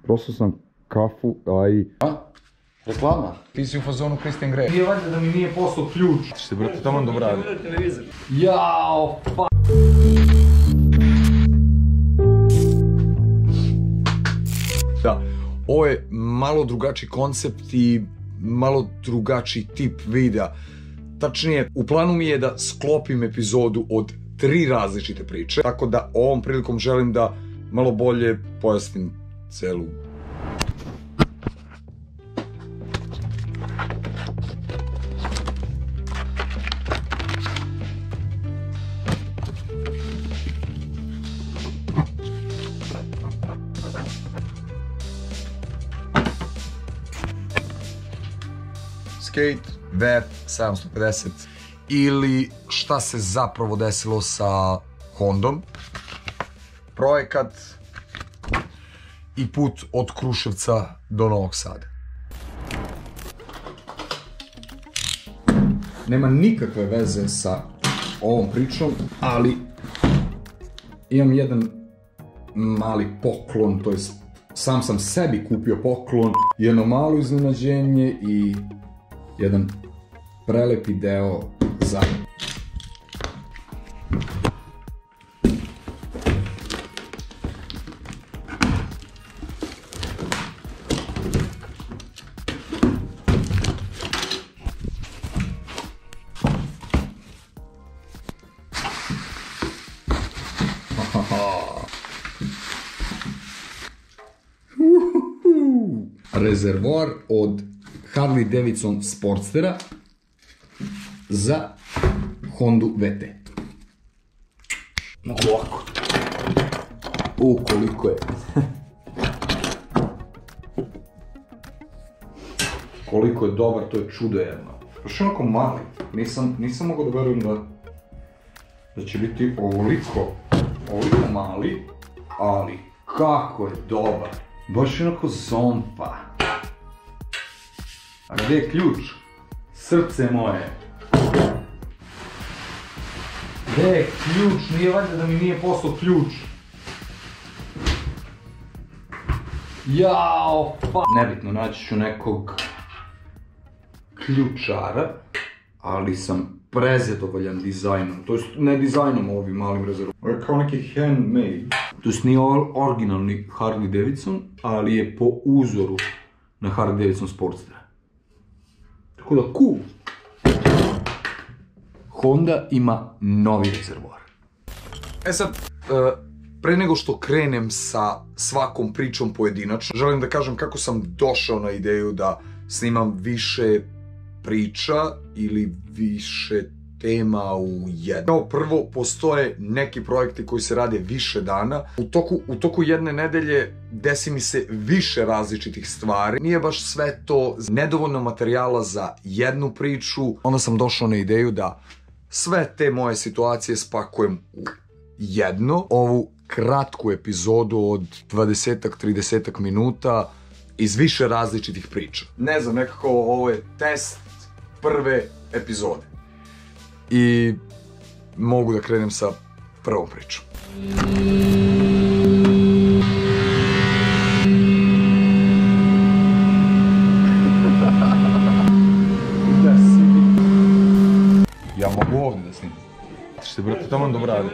Prosto sam kafu, a i... A? Reklama? Ti si u fazonu Christian Grey. Nije valjda da mi nije poslao ključ. Što brate tamo dobro radi. Jao, fa... Da, ovo je malo drugačiji koncept i malo drugačiji tip videa. Tačnije, u planu mi je da sklopim epizodu od tri različite priče, tako da ovom prilikom želim da malo bolje pojasnim celu Skate VF 750 ili šta se zapravo desilo sa Hondom. Projekat i put od Kruševca do Novog Sada. Nema nikakve veze sa ovom pričom, ali imam jedan mali poklon, to jest sam sam sebi kupio poklon, jedno malo iznenađenje i jedan prelepi deo za Harley Davidson Sportstera za Hondu VT. Ovako. U, koliko je. koliko je dobar, to je čudo jedno. Je onako mali. Nisam, nisam mogao da verujem da, da će biti ovoliko, ovoliko mali, ali kako je dobar. Baš onako zompa. A gdje je ključ? Srce moje. Gdje je ključ? Nije valjda da mi nije poslao ključ. Jao, fa... Nebitno, naći ću nekog ključara, ali sam prezadovoljan dizajnom. To jest, ne dizajnom ovim malim rezervom. Ovo je kao neki handmade. To jest nije originalni Harley Davidson, ali je po uzoru na Harley Davidson Sportster. Tako da, cool. Honda ima novi rezervoar. E sad, e, pre nego što krenem sa svakom pričom pojedinačno, želim da kažem kako sam došao na ideju da snimam više priča ili više tema u jedno. Kao prvo, postoje neki projekti koji se rade više dana. U toku, u toku jedne nedelje desi mi se više različitih stvari. Nije baš sve to nedovoljno materijala za jednu priču. Onda sam došao na ideju da sve te moje situacije spakujem u jedno. Ovu kratku epizodu od 20-30 minuta iz više različitih priča. Ne znam, nekako ovo je test prve epizode. I mogu da krenem sa prvom pričom. Ja mogu ovdje da snimam. Što brate, vam dobro radi.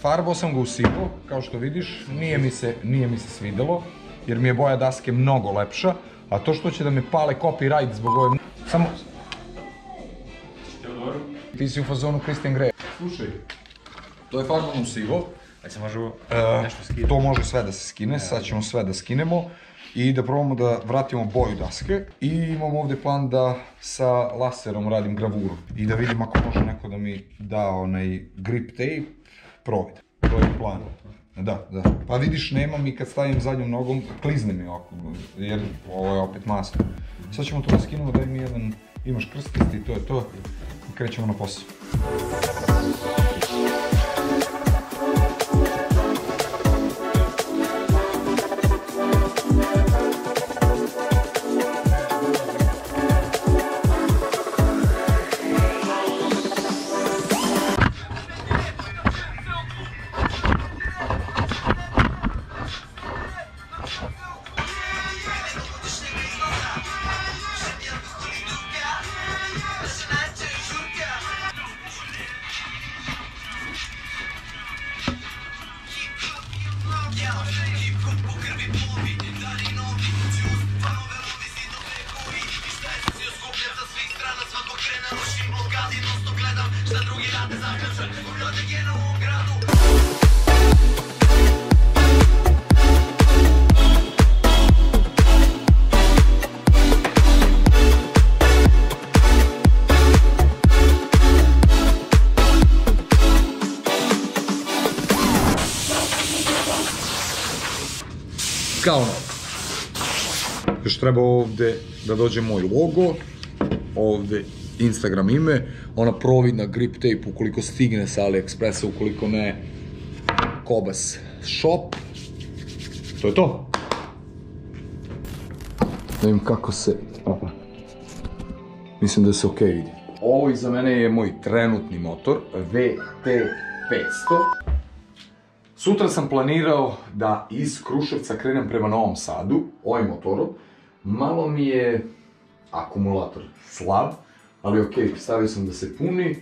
Farbao sam ga u sivo, kao što vidiš, nije mi se, nije mi se svidelo, jer mi je boja daske mnogo lepša, a to što će da me pale copyright zbog ove... Samo... Ti si u fazonu Christian Grey. Slušaj, to je farbano u sivo, Aj se može E, nešto skidati. To može sve da se skine, sad ćemo sve da skinemo i da probamo da vratimo boju daske i imam ovdje plan da sa laserom radim gravuru i da vidim ako može neko da mi da onaj grip tape, provide. To je plan. Da, da. Pa vidiš, nemam i kad stavim zadnjom nogom, klizne mi oko, jer ovo je opet masno. Sad ćemo to da skinemo, daj mi jedan, imaš krstisti i to je to. I krećemo na kao ono. Još treba ovde da dođe moj logo, Ovde Instagram ime, ona providna grip tape ukoliko stigne sa AliExpressa, ukoliko ne Kobas shop. To je to. Da vidim kako se... Mislim da se okej vidi. Ovo iza mene je moj trenutni motor, VT500. Sutra sam planirao da iz Kruševca krenem prema Novom Sadu, ovim motorom. Malo mi je akumulator slab, ali ok, stavio sam da se puni.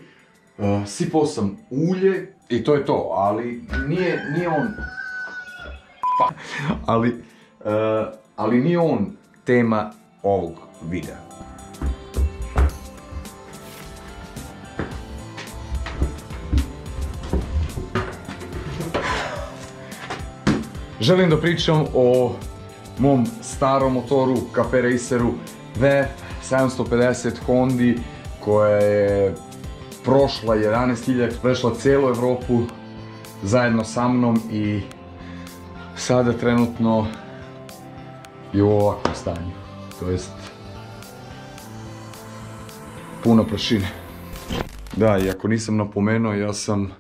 Uh, sipao sam ulje i to je to, ali nije, nije on... Pa, ali, uh, ali nije on tema ovog videa. Želim da pričam o mom starom motoru, Cafe Raceru VF 750 Hondi, koja je prošla 11.000, prešla celu Evropu zajedno sa mnom i sada trenutno je u ovakvom stanju. To jest puno prašine. Da, i ako nisam napomenuo, ja sam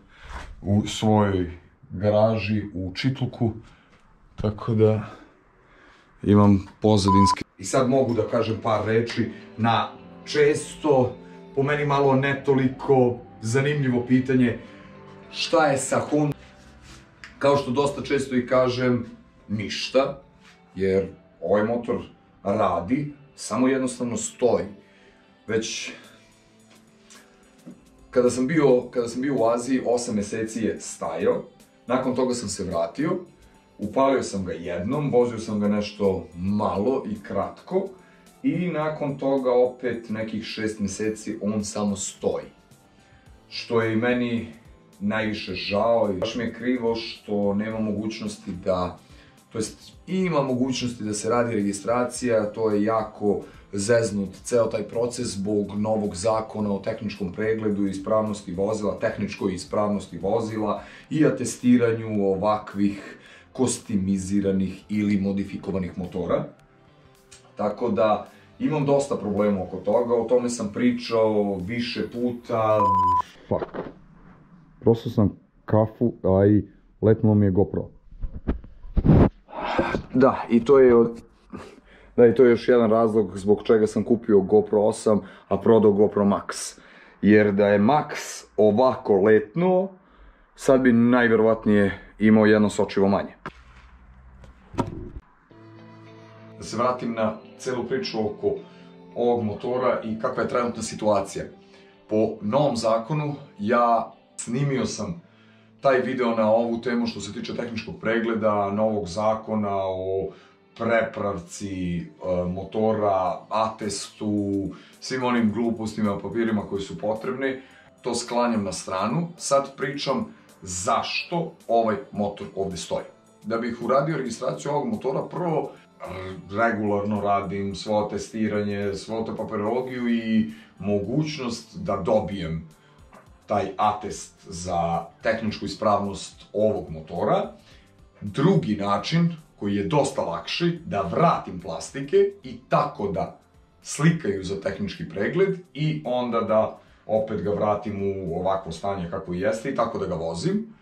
u svojoj garaži u Čitluku, tako da imam pozadinski. I sad mogu da kažem par reči na često, po meni malo ne toliko zanimljivo pitanje, šta je sa Honda? Kao što dosta često i kažem, ništa, jer ovaj motor radi, samo jednostavno stoji. Već kada sam bio, kada sam bio u Aziji, 8 meseci je stajao, nakon toga sam se vratio, upalio sam ga jednom, vozio sam ga nešto malo i kratko i nakon toga opet nekih 6 meseci on samo stoji. Što je i meni najviše žao i baš mi je krivo što nema mogućnosti da to jest ima mogućnosti da se radi registracija, to je jako zeznut ceo taj proces zbog novog zakona o tehničkom pregledu i ispravnosti vozila, tehničkoj ispravnosti vozila i atestiranju ovakvih kostimiziranih ili modifikovanih motora. Tako da imam dosta problema oko toga, o tome sam pričao više puta. Fuck. Prosto sam kafu, a i letnulo mi je GoPro. Da, i to je od... Da, i to je još jedan razlog zbog čega sam kupio GoPro 8, a prodao GoPro Max. Jer da je Max ovako letnuo, sad bi najverovatnije imao jedno sočivo manje. Se vratim na celu priču oko ovog motora i kakva je trenutna situacija. Po novom zakonu ja snimio sam taj video na ovu temu što se tiče tehničkog pregleda, novog zakona o prepravci e, motora, atestu, svim onim glupostima, papirima koji su potrebni. To sklanjam na stranu. Sad pričam zašto ovaj motor ovde stoji. Da bih uradio registraciju ovog motora, prvo regularno radim svo testiranje, svo to papirologiju i mogućnost da dobijem taj atest za tehničku ispravnost ovog motora. Drugi način, koji je dosta lakši, da vratim plastike i tako da slikaju za tehnički pregled i onda da opet ga vratim u ovakvo stanje kako jeste i tako da ga vozim.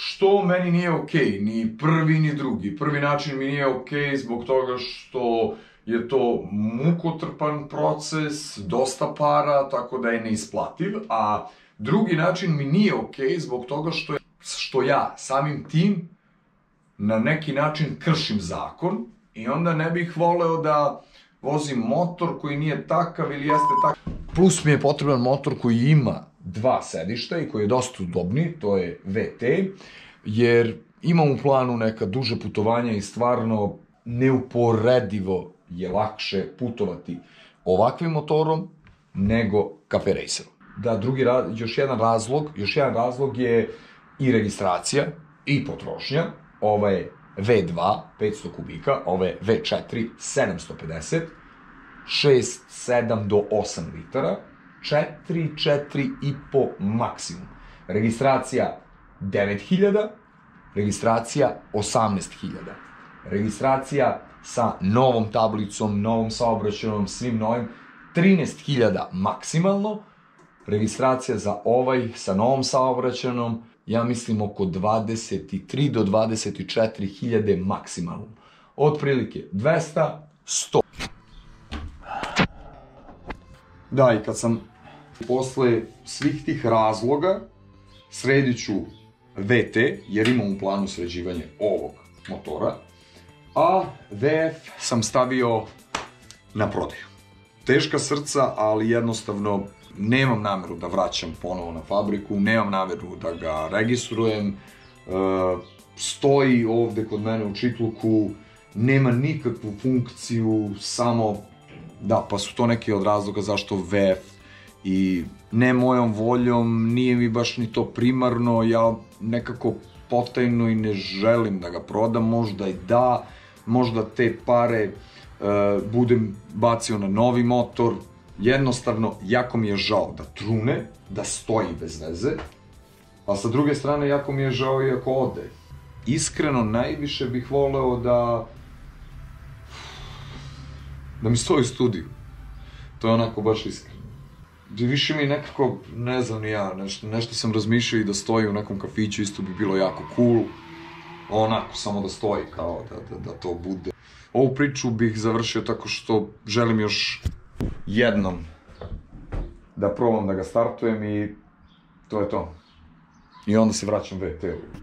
Što meni nije okay, ni prvi ni drugi. Prvi način mi nije okay zbog toga što je to mukotrpan proces, dosta para, tako da je neisplativ, a drugi način mi nije okej zbog toga što, je, što ja samim tim na neki način kršim zakon i onda ne bih voleo da vozim motor koji nije takav ili jeste takav. Plus mi je potreban motor koji ima dva sedišta i koji je dosta udobni, to je VT, jer imam u planu neka duže putovanja i stvarno neuporedivo je lakše putovati ovakvim motorom nego Cafe Racerom. Da, drugi, još jedan razlog, još jedan razlog je i registracija i potrošnja. Ova je V2, 500 kubika, ova je V4, 750, 6, 7 do 8 litara, 4, 4 i po maksimum. Registracija 9000, registracija 18.000. Registracija sa novom tablicom, novom saobraćajom, svim novim, 13.000 maksimalno. Registracija za ovaj sa novom saobraćajom, ja mislim oko 23 do 24.000 maksimalno. Otprilike 200, 100. Da, i kad sam posle svih tih razloga sredit ću VT, jer imam u planu sređivanje ovog motora, a VF sam stavio na prodaju. Teška srca, ali jednostavno nemam nameru da vraćam ponovo na fabriku, nemam nameru da ga registrujem, e, stoji ovde kod mene u čitluku, nema nikakvu funkciju, samo da, pa su to neki od razloga zašto VF i ne mojom voljom, nije mi baš ni to primarno, ja nekako potajno i ne želim da ga prodam, možda i da, možda te pare uh, budem bacio na novi motor, jednostavno, jako mi je žao da trune, da stoji bez veze, a sa druge strane, jako mi je žao i ako ode. Iskreno, najviše bih voleo da da mi stoji u studiju. To je onako baš iskreno. Više mi nekako, ne znam ni ja, nešto, nešto sam razmišljao i da stoji u nekom kafiću, isto bi bilo jako cool. Onako, samo da stoji, kao da, da, da to bude. Ovu priču bih završio tako što želim još jednom da probam da ga startujem i to je to. I onda se vraćam VT-u.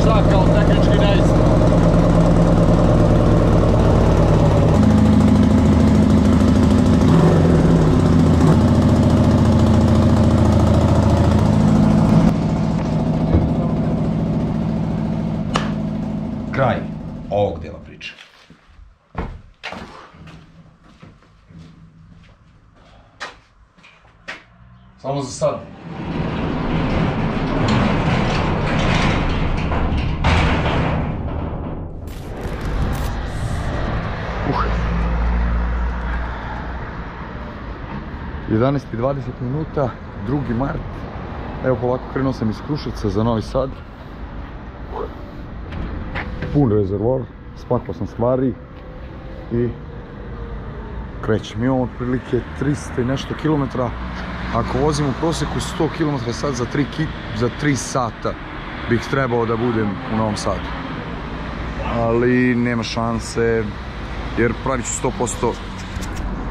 Šta kao tehnički neispravno? Kraj ovog dela priče. Samo za sad. Uh. 11 i 20 minuta, 2. mart. Evo polako krenuo sam iz Kruševca za Novi Sad. Pun rezervoar, spakao sam stvari i krećem. Imam otprilike 300 i nešto kilometra. Ako vozim u proseku 100 km sad za 3, ki, za 3 sata bih trebao da budem u Novom Sadu. Ali nema šanse, jer pravit ću 100%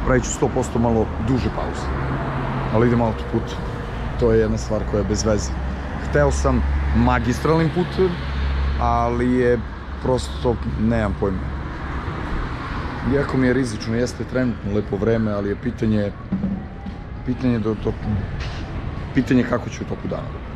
pravit ću 100% malo duže pauze. Ali idem autoput. To je jedna stvar koja je bez veze. Hteo sam magistralnim putem, ali je prosto, nemam pojma. Iako mi je rizično, jeste trenutno lepo vreme, ali je pitanje pitanje do, do pitanje kako ću u toku dana.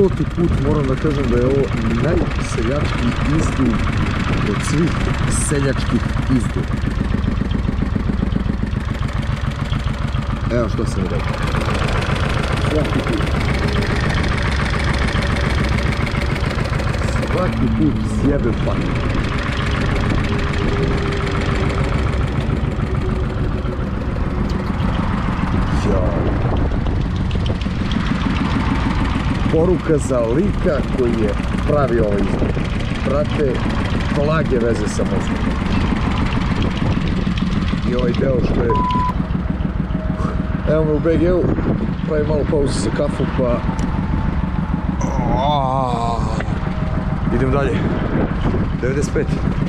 Stoti put moram da kažem da je ovo najseljački izduv od svih seljačkih izduva. Evo što sam rekao. Svaki put. Svaki put sjebe pamet. Ja. Poruka za lika koji je pravi ovaj izgled. Brate, blage veze sa mozgom. I ovaj deo što je... Evo me u BG-u, pravim malo pauzu sa kafu, pa... Idem dalje. 95.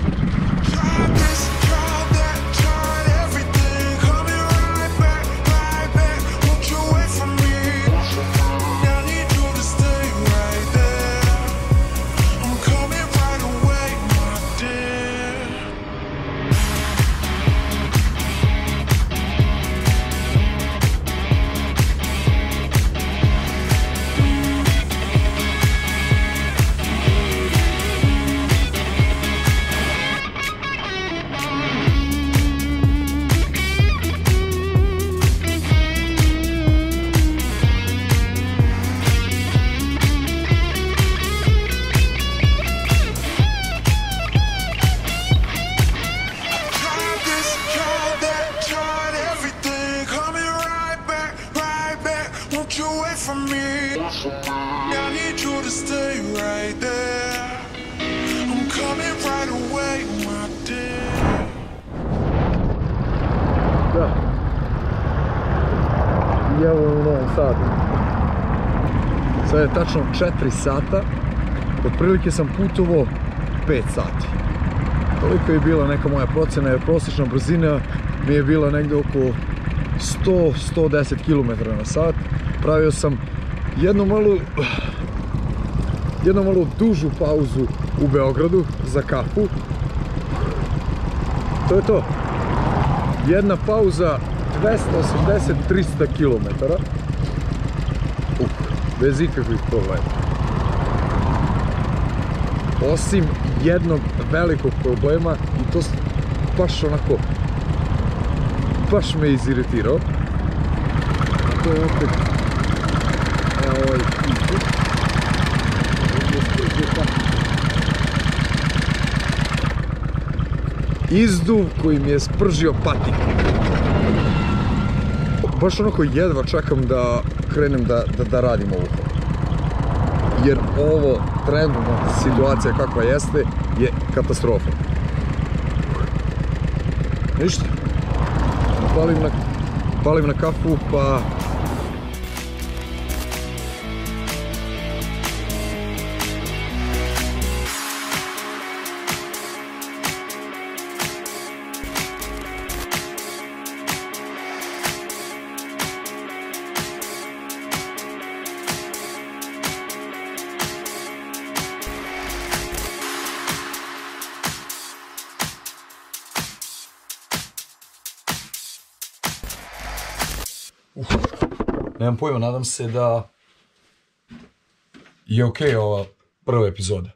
4 sata. Otprilike sam putovao 5 sati. Toliko je bila neka moja procena jer prosječna brzina mi je bila negdje oko 100-110 km na sat. Pravio sam jednu malu jednu malo dužu pauzu u Beogradu za kafu. To je to jedna pauza 280-300 km uh, bez ikakvih problema. Osim jednog velikog problema i to baš onako baš me iziritirao to je opet ovaj izduv koji mi je spržio patik baš onako jedva čekam da krenem da, da, da radim ovo. Jer ovo trenutno situacija kakva jeste je katastrofa. Ništa. Palim na, palim na kafu pa Nemam pojma, nadam se da je okej ova prva epizoda.